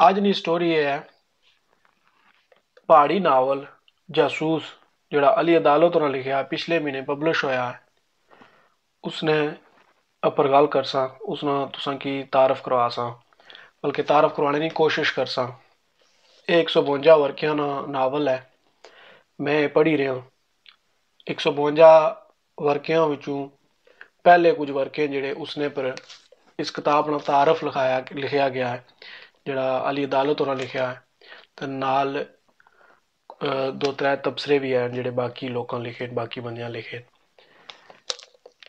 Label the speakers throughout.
Speaker 1: ਅੱਜ ਦੀ ਸਟੋਰੀ ਇਹ ਹੈ ਪਹਾੜੀ ਨਾਵਲ ਜਾਸੂਸ ਜਿਹੜਾ ਅਲੀ ਅਦਾਲਤ ਨੇ ਲਿਖਿਆ ਪਿਛਲੇ ਮਹੀਨੇ ਪਬਲਿਸ਼ ਹੋਇਆ ਉਸਨੇ ਅਪਰ ਗੱਲ ਕਰਸਾਂ ਉਸ ਨਾਲ ਤੁਸਾਂ ਕੀ ਤਾਰਫ ਕਰਵਾਸਾਂ ਬਲਕਿ ਤਾਰਫ ਕਰਵਾਉਣ ਦੀ ਕੋਸ਼ਿਸ਼ ਕਰਸਾਂ ਇਹ 152 ਵਰਕਿਆਂ ਦਾ ਨਾਵਲ ਹੈ ਮੈਂ ਇਹ ਪੜ੍ਹੀ ਰਿਹਾ 152 ਵਰਕਿਆਂ ਵਿੱਚੋਂ ਪਹਿਲੇ ਕੁਝ ਵਰਕੇ ਜਿਹੜੇ ਉਸਨੇ ਪਰ ਇਸ ਕਿਤਾਬ ਨਾਲ ਤਾਰਫ ਲਿਖਾਇਆ ਲਿਖਿਆ ਗਿਆ ਹੈ ਜਿਹੜਾ ਅਲੀ ਅਦਾਲਤ ਉਹਨਾਂ ਲਿਖਿਆ ਹੈ, ਤੇ ਨਾਲ ਦੋ ਤਰੇ ਤਬਸਰੇ ਵੀ ਹਨ ਜਿਹੜੇ ਬਾਕੀ ਲੋਕਾਂ ਲਿਖੇ, ਬਾਕੀ ਬੰਦਿਆਂ ਲਿਖੇ।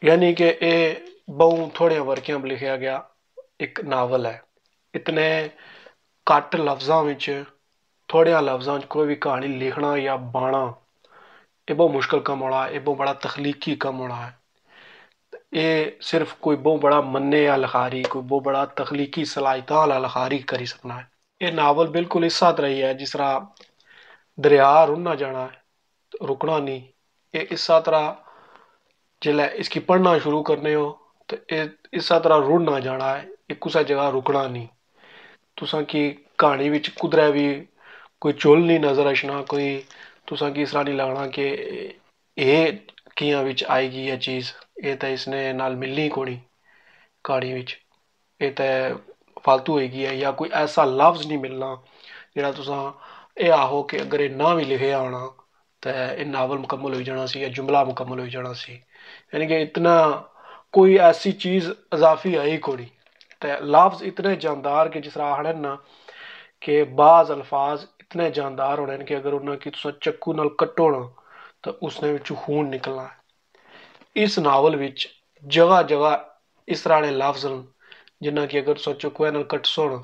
Speaker 1: ਯਾਨੀ ਕਿ ਇਹ ਬਹੁ ਥੋੜੇ ਵਰਕਿਆਂ ਵਿੱਚ ਲਿਖਿਆ ਗਿਆ, ਇੱਕ ਨਾਵਲ ਹੈ। ਇਤਨੇ ਘੱਟ ਲਫ਼ਜ਼ਾਂ ਵਿੱਚ ਥੋੜਿਆਂ ਲਫ਼ਜ਼ਾਂ 'ਚ ਕੋਈ ਵੀ ਕਹਾਣੀ ਲਿਖਣਾ ਜਾਂ ਬਾਣਾ, ਇਹ ਬਹੁਤ ਮੁਸ਼ਕਲ ਕੰਮ ਹੋਣਾ ਇਹ ਬਹੁਤ ਬੜਾ ਤਖਲੀਕੀ ਕੰਮ ਹੋਣਾ ਹੈ। ਇਹ ਸਿਰਫ ਕੋਈ ਬਹੁ ਬੜਾ ਮੰਨੇ ਵਾਲਾ ਲਖਾਰੀ, ਕੋਈ ਬਹੁ ਬੜਾ ਤਖਲੀਕੀ ਸਲਾਹਿਤਾਂ ਵਾਲਾ ਲਖਾਰੀ ਕਰੀ ਸਕਣਾ ਹੈ। ਇਹ ਨਾਵਲ ਬਿਲਕੁਲ ਇਸ ਤਰ੍ਹਾਂ ਹੀ ਹੈ, ਜਿਸ ਤਰ੍ਹਾਂ ਦਰਿਆ ਰੁੰਨਾ ਜਾਣਾ ਰੁਕਣਾ ਨਹੀਂ। ਇਹ ਇਸ ਤਰ੍ਹਾਂ ਜਿਲੇ ਇਸकी ਪੜਨਾ ਸ਼ੁਰੂ ਕਰਨੇ ਹੋ, ਤੇ ਇਹ ਇਸ ਤਰ੍ਹਾਂ ਰੁੜ ਨਾ ਜਾਣਾ ਹੈ, ਇਹ ਉਸਾ ਜਗ੍ਹਾ ਰੁਕਣਾ ਨਹੀਂ। ਤੁਸਾਂ ਕੀ ਕਹਾਣੀ ਵਿੱਚ ਕੁਦਰੇ ਵੀ ਕੋਈ ਚੁੱਲ ਨਹੀਂ ਨਜ਼ਰ ਆਸ਼ਨਾ ਕੋਈ ਤੁਸਾਂ ਕੀ ਇਸ ਤਰ੍ਹਾਂ ਨਹੀਂ ਲੱਗਣਾ ਕਿ ਇਹ ਕੀਆਂ ਵਿੱਚ ਆਏਗੀ ਇਹ ਚੀਜ਼? ਇਹ ਤਾਂ ਇਸਨੇ ਨਾਲ ਮਿਲਣੀ ਕੋਣੀ ਕਹਾਣੀ ਵਿੱਚ। ਇਹ ਤਾਂ ਫालतू ਹੋਏਗੀ ਹੈ ਜਾਂ ਕੋਈ ਐਸਾ ਲਫ਼ਜ਼ ਨਹੀਂ ਮਿਲਣਾ ਜਿਹੜਾ ਤੁਸੀਂ ਇਹ ਆਹੋ ਕਿ ਅਗਰ ਇਹ ਨਾ ਵੀ ਲਿਖਿਆ ਹੋਣਾ ਤਾਂ ਇਹ ਨਾਵਲ ਮੁਕੰਮਲ ਹੋ ਜਾਣਾ ਸੀ ਜਾਂ ਜੁਮਲਾ ਮੁਕੰਮਲ ਹੋ ਜਾਣਾ ਸੀ। ਯਾਨੀ ਕਿ ਇਤਨਾ ਕੋਈ ਐਸੀ ਚੀਜ਼ ਇਜ਼ਾਫੀ ਆਈ ਕੋਣੀ। ਤੇ ਲਫ਼ਜ਼ ਇਤਨੇ ਜਾਨਦਾਰ ਕਿ ਜਿਸ ਤਰ੍ਹਾਂ ਹੜਨ ਨਾ ਕਿ ਬਾਜ਼ ਅਲਫਾਜ਼ ਇਤਨੇ ਜਾਨਦਾਰ ਹੋਣੇ ਨੇ ਕਿ ਅਗਰ ਉਹਨਾਂ ਕੀ ਤੁਸੀਂ ਚੱਕੂ ਨਾਲ ਕੱਟੋ ਨਾ ਤਾਂ ਉਸਨੇ ਵਿੱਚੋਂ ਖੂਨ ਨਿਕਲਣਾ। ਇਸ ਨਾਵਲ ਵਿੱਚ ਜਗ੍ਹਾ ਜਗ੍ਹਾ ਇਸ ਤਰ੍ਹਾਂ ਦੇ ਲਫ਼ਜ਼ ਹਨ ਜਿਨ੍ਹਾਂ ਕਿ ਅਗਰ ਸੋਚੋ ਕੋਈ ਨਾਲ ਕੱਟ ਸੁਣ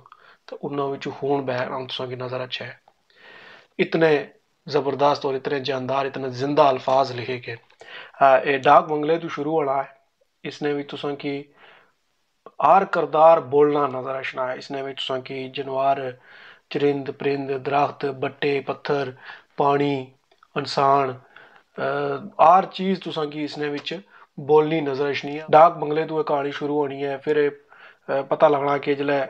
Speaker 1: ਤਾਂ ਉਹਨਾਂ ਵਿੱਚ ਖੂਨ ਬਹਿ ਰਹਾ ਤੁਸੀਂ ਨਜ਼ਰ ਅੱਛਾ ਹੈ इतने ज़बरदस्त और इतने जानदार इतने जिंदा अल्फाज लिखे गए ये डाक बंगले तो शुरू होना है इसने भी तुसा की आर करदार बोलना नजर आशना है इसने भी तुसा की जानवर चरिंद परिंद दरख्त बट्टे पत्थर पानी ਆਰ ਚੀਜ਼ ਤੁਸਾਂ ਕੀ ਇਸਨੇ ਵਿੱਚ ਬੋਲਨੀ ਨਜ਼ਰ ਅਸ਼ਨੀ ਡਾਕ ਬੰਗਲੇ ਤੋਂ ਇਹ ਕਹਾਣੀ ਸ਼ੁਰੂ ਹੋਣੀ ਹੈ, ਫਿਰ ਇਹ ਪਤਾ ਲੱਗਣਾ ਕਿ ਜਿਹੜਾ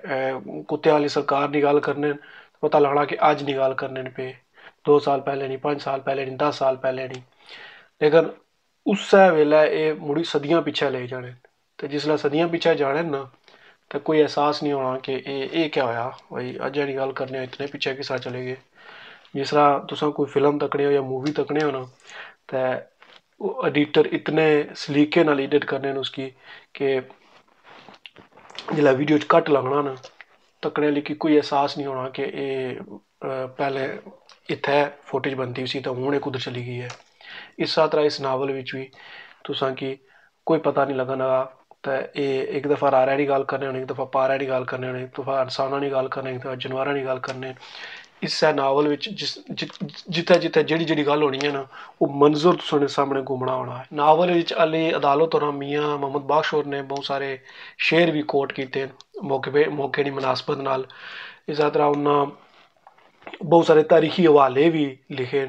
Speaker 1: ਕੁੱਤੇ ਵਾਲੀ ਸਰਕਾਰ ਦੀ ਗੱਲ ਕਰਨੇ ਪਤਾ ਲੱਗਣਾ ਕਿ ਅੱਜ ਦੀ ਗੱਲ ਕਰਨੇ ਪਏ। 2 ਸਾਲ ਪਹਿਲੇ ਨਹੀਂ 5 ਸਾਲ ਪਹਿਲੇ ਨਹੀਂ 10 ਸਾਲ ਪਹਿਲੇ ਨਹੀਂ। ਲੇਕਿਨ ਉਸ ਵੇਲੇ ਇਹ ਮੁੜੀ ਸਦੀਆਂ ਪਿੱਛੇ ਲੈ ਜਾਣੇ ਤੇ ਜਿਸਲਾ ਸਦੀਆਂ ਪਿੱਛੇ ਜਾਣੇ ਨਾ ਤਾਂ ਕੋਈ ਅਹਿਸਾਸ ਨਹੀਂ ਹੋਣਾ ਕਿ ਇਹ ਇਹ ਕੀ ਹੋਇਆ? ਬਈ, ਅੱਜ ਦੀ ਗੱਲ ਕਰਨੇ ਇਤਨੇ ਪਿੱਛੇ ਕਿਸਾ ਚਲੇ ਗਏ? ਜਿਸ ਤਰ੍ਹਾਂ ਤੁਸੀਂ ਕੋਈ ਫਿਲਮ ਤੱਕਣੇ ਹੋ ਜਾਂ ਮੂਵੀ ਤੱਕਣੇ ਹੋ ਨਾ ते एडिटर इतने सलीके नाल एडिट करने न उसकी कि जिसलै वीडियो च घट्ट लगना ना तकने आह्ली कोई एहसास नहीं होना कि एह् पैह्ले इत्थै फुटेज बनदी उसी ते हून एह् कुद्धर चली गेई ऐ इस तरह इस नावल बिच बी तुसां की कोई पता नहीं लग्गना ते एह् इक दफा रारा दी गल्ल करने होने इक दफा पारा दी गल्ल करने होने इक दफा इंसानां दी गल्ल करने इक दफा जानवरां दी गल्ल करने ਇਸ ਨਾਵਲ ਵਿੱਚ ਜਿਸ ਜਿੱਥੇ ਜਿੱਥੇ ਜਿਹੜੀ ਜਿਹੜੀ ਗੱਲ ਹੋਣੀ ਹੈ ਨਾ, ਉਹ ਮੰਜ਼ਰ ਤੁਹਾਡੇ ਸਾਹਮਣੇ ਘੁੰਮਣਾ ਹੋਣਾ ਹੈ। ਨਾਵਲ ਵਿੱਚ ਅਲੀ ਅਦਾਲਤ ਔਰ ਮੀਆਂ ਮੁਹੰਮਦ ਬਾਖਸ਼ੋਰ ਨੇ ਬਹੁਤ ਸਾਰੇ ਸ਼ੇਰ ਵੀ ਕੋਟ ਕੀਤੇ ਮੌਕੇ ਮੌਕੇ ਦੀ ਮناسبت ਨਾਲ। ਇਸ ਤਰ੍ਹਾਂ ਉਹਨਾਂ ਬਹੁਤ ਸਾਰੇ ਤਾਰੀਖੀ ਹਵਾਲੇ ਵੀ ਲਿਖੇ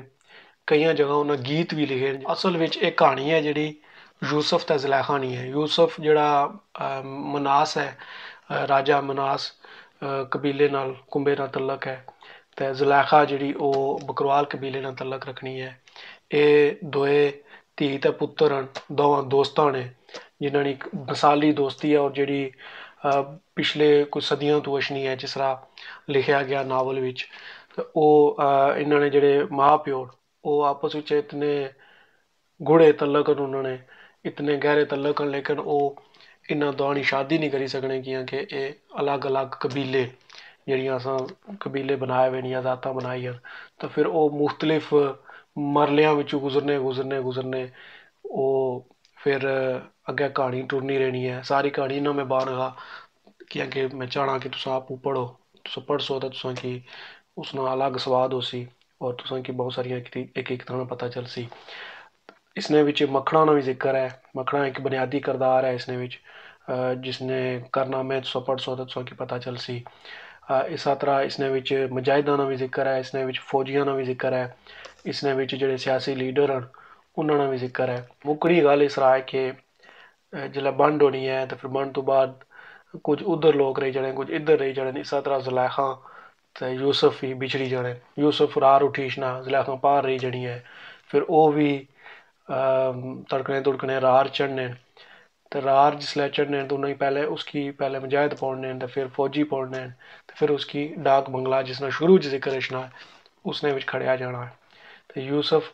Speaker 1: ਕਈਆਂ ਜਗ੍ਹਾ ਉਹਨਾਂ ਗੀਤ ਵੀ ਲਿਖੇ ਅਸਲ ਵਿੱਚ ਇਹ ਕਹਾਣੀ ਹੈ ਜਿਹੜੀ ਯੂਸਫ ਤੇ ਜ਼ੁਲੈਖਾ ਨਹੀਂ ਹੈ। ਯੂਸਫ ਜਿਹੜਾ ਮਨਾਸ ਹੈ ਰਾਜਾ ਮਨਾਸ ਕਬੀਲੇ ਨਾਲ ਕੁੰਬੇ ਨਾਲ ਤਲਕ ਹੈ। ਤੇ ਜ਼ਲੈਖਾ ਜਿਹੜੀ ਉਹ ਬਕਰਵਾਲ ਕਬੀਲੇ ਨਾਲ ਤਲਕ ਰੱਖਣੀ ਹੈ। ਇਹ ਦੋਏ ਧੀ ਤੇ ਪੁੱਤਰ ਹਨ, ਦੋਵਾਂ ਦੋਸਤਾਂ ਨੇ, ਜਿਨ੍ਹਾਂ ਦੀ ਮਿਸਾਲੀ ਦੋਸਤੀ ਹੈ ਔਰ ਜਿਹੜੀ ਪਿਛਲੇ ਕੁਝ ਸਦੀਆਂ ਤੋਂ ਅਸ਼ਨੀ ਹੈ, ਜਿਸ ਤਰ੍ਹਾਂ ਲਿਖਿਆ ਗਿਆ ਨਾਵਲ ਵਿੱਚ। ਉਹ ਇਹਨਾਂ ਨੇ ਜਿਹੜੇ ਮਾਪਿਓ, ਉਹ ਆਪਸ ਵਿੱਚ ਇਤਨੇ ਗੁੜੇ ਤਲਕ ਹਨ ਉਹਨਾਂ ਨੇ, ਇਤਨੇ ਗਹਿਰੇ ਤਲਕ ਹਨ, ਲੇਕਿਨ ਉਹ ਇਹਨਾਂ ਦੋਵਾਂ ਦੀ ਸ਼ਾਦੀ ਨਹੀਂ ਕਰੀ ਸਕਣੇ ਕੀਆਂ ਇਹ ਅਲੱਗ-ਅਲੱਗ ਕਬੀਲੇ ਜਿਹੜੀਆਂ ਅਸਾਂ ਕਬੀਲੇ ਬਣਾਏ ਹੋਏ ਨੇ ਜਾਂ ਜ਼ਾਤਾਂ ਬਣਾਈਆਂ, ਤਾਂ ਫਿਰ ਉਹ ਮੁਖਤਲਿਫ ਮਰਲਿਆਂ ਵਿੱਚੋਂ ਗੁਜ਼ਰਨੇ ਗੁਜ਼ਰਨੇ ਗੁਜ਼ਰਨੇ, ਉਹ ਫਿਰ ਅੱਗੇ ਕਹਾਣੀ ਟੁਰਨੀ ਰਹਿਣੀ ਹੈ। ਸਾਰੀ ਕਹਾਣੀ ਨਾ ਮੈਂ ਬਾਨਗਾ ਕਿ ਅੱਗੇ ਮੈਂ ਚਾਹਣਾ ਕਿ ਤੁਸੀਂ ਆਪ ਪੜੋ ਤੁਸੀਂ ਪੜ ਸੋ ਤਾਂ ਤੁਸੀਂ ਕਿ ਉਸ ਨਾਲ ਅਲੱਗ ਸਵਾਦ ਹੋ ਸੀ ਔਰ ਤੁਸੀਂ ਕਿ ਬਹੁਤ ਸਾਰੀਆਂ ਇੱਕ ਇੱਕ ਤਰ੍ਹਾਂ ਪਤਾ ਚੱਲ ਸੀ। ਇਸਨੇ ਵਿੱਚ ਮੱਖਣਾ ਦਾ ਵੀ ਜ਼ਿਕਰ ਹੈ। ਮੱਖਣਾ ਇੱਕ ਬੁਨਿਆਦੀ ਕਿਰਦਾਰ ਹੈ ਇਸਨੇ ਵਿੱਚ ਜਿਸਨੇ ਕਾਰਨਾਮੇ ਤੋਂ ਪੜ ਸੋ ਤਾਂ ਤੁਸੀਂ ਕਿ ਪਤਾ ਚੱਲ ਸੀ। ਇਸ ਤਰ੍ਹਾਂ ਇਸ ਨੇ ਵਿੱਚ ਮੁਜਾਹਿਦਾਂ ਦਾ ਵੀ ਜ਼ਿਕਰ ਹੈ, ਇਸ ਨੇ ਵਿੱਚ ਫੌਜੀਆਂ ਦਾ ਵੀ ਜ਼ਿਕਰ ਹੈ, ਇਸ ਨੇ ਵਿੱਚ ਜਿਹੜੇ ਸਿਆਸੀ ਲੀਡਰ ਹਨ, ਉਹਨਾਂ ਦਾ ਵੀ ਜ਼ਿਕਰ ਹੈ। ਮੁੱਕੜੀ ਗੱਲ ਇਸ ਰਾਇ ਕਿ ਜਿਹੜਾ ਬੰਡ ਹੋਣੀ ਹੈ ਤੇ ਫਿਰ ਬੰਡ ਤੋਂ ਬਾਅਦ ਕੁਝ ਉਧਰ ਲੋਕ ਰਹੇ ਜਾਣੇ, ਕੁਝ ਇੱਧਰ ਰਹੇ ਜਾਣੇ ਇਸ ਤਰ੍ਹਾਂ ਜ਼ੁਲੈਖਾਂ ਤੇ ਯੂਸਫ ਹੀ ਵਿਛੜੀ ਜਾਣੇ। ਯੂਸਫ ਰਾਰ ਉਠੀਸ਼ਨਾ ਜ਼ੁਲੈਖਾਂ ਪਾਰ ਰਹੀ ਜਣੀ ਹੈ, ਫਿਰ ਉਹ ਵੀ ਤੜਕਣੇ ਤੁੜਕਣੇ ਰਾਰ ਚੜਨੇ तो रार स्लेचर ने दोनों ही पहले उसकी पहले मुजाहिद पौड़ने ते फिर फौजी पौड़ने तो फिर उसकी डाक बंगला जिसने शुरू ज़िक्र इच्छना है, उसने बिच खड़े जाना है। तो यूसुफ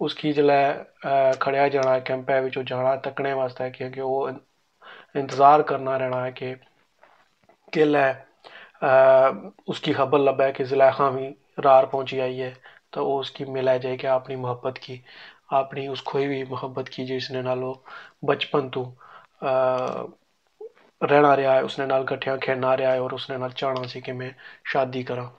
Speaker 1: उसकी जल्द खड़े जाना है कैंपे बिच जाना है तक्कने वास्ते क्योंकि वो इंतज़ार करना रहना है कि किल्लै उसकी खबर लब्भै कि जलैखा भी रार पहुँची आई है तो वो उसकी मिला जाए कि अपनी मोहब्बत की, अपनी उस खोई हुई मोहब्बत की जिसने नो बचपन तू ਰਹਿਣਾ ਰਿਹਾ ਹੈ, ਉਸਨੇ ਨਾਲ ਗਠਿਆ ਖੇਡਣਾ ਰਿਹਾ ਹੈ ਔਰ ਉਸਨੇ ਨਾਲ ਚਾਹਣਾ ਸੀ ਕਿ ਮੈਂ ਸ਼ਾਦੀ ਕਰਾਂ।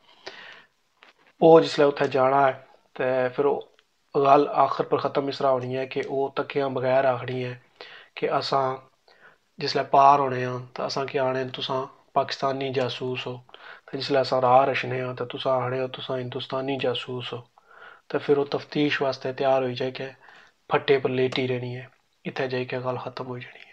Speaker 1: ਉਹ ਜਿਸਲੇ ਉੱਥੇ ਜਾਣਾ ਹੈ, ਤੇ ਫਿਰ ਉਹ ਗੱਲ ਆਖਰ ਪਰ ਖਤਮ ਇਸ ਤਰ੍ਹਾਂ ਹੋਣੀ ਹੈ ਕਿ ਉਹ ਤੱਕਿਆਂ ਬਗੈਰ ਆਖਣੀ ਹੈ ਕਿ ਅਸਾਂ ਜਿਸਲੇ ਪਾਰ ਹੋਣੇ ਆ ਤਾਂ ਅਸਾਂ ਕੀ ਆਣੇ ਤੁਸੀਂ ਪਾਕਿਸਤਾਨੀ ਜਾਸੂਸ ਹੋ। ਤੇ ਜਿਸਲੇ ਅਸਾਂ ਰਾਹ ਰਸ਼ਨੇ ਆ ਤਾਂ ਤੁਸੀਂ ਆਣੇ ਹੋ, ਤੁਸੀਂ ਹਿੰਦੁਸਤਾਨੀ ਜਾਸੂਸ ਹੋ। ਤਾਂ ਫਿਰ ਉਹ ਤਫਤੀਸ਼ ਵਾਸਤੇ ਤਿਆਰ ਹੋਈ ਜਾਏ ਕਿ ਫੱਟੇ ਪਰ ਲੇਟੀ ਰਹਿਣੀ ਹੈ। ਇੱਥੇ ਜਾਈ ਕੇ ਗੱਲ ਖਤਮ ਹੋ ਜਾਣੀ